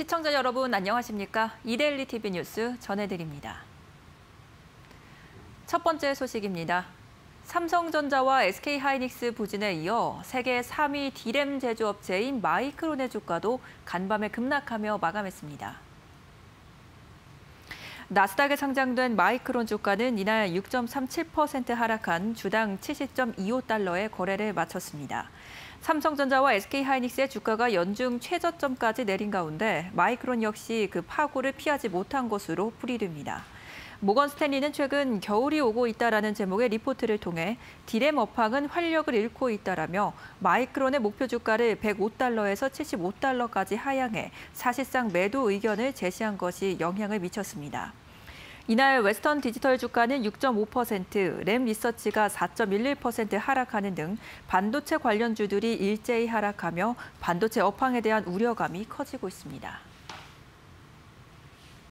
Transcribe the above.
시청자 여러분 안녕하십니까? 이데일리 TV 뉴스 전해드립니다. 첫 번째 소식입니다. 삼성전자와 SK하이닉스 부진에 이어 세계 3위 디램 제조업체인 마이크론의 주가도 간밤에 급락하며 마감했습니다. 나스닥에 상장된 마이크론 주가는 이날 6.37% 하락한 주당 70.25달러의 거래를 마쳤습니다. 삼성전자와 SK하이닉스의 주가가 연중 최저점까지 내린 가운데 마이크론 역시 그 파고를 피하지 못한 것으로 풀이됩니다. 모건 스탠리는 최근 겨울이 오고 있다라는 제목의 리포트를 통해 디램 업황은 활력을 잃고 있다라며 마이크론의 목표 주가를 105달러에서 75달러까지 하향해 사실상 매도 의견을 제시한 것이 영향을 미쳤습니다. 이날 웨스턴 디지털 주가는 6.5%, 램 리서치가 4.11% 하락하는 등 반도체 관련주들이 일제히 하락하며 반도체 업황에 대한 우려감이 커지고 있습니다.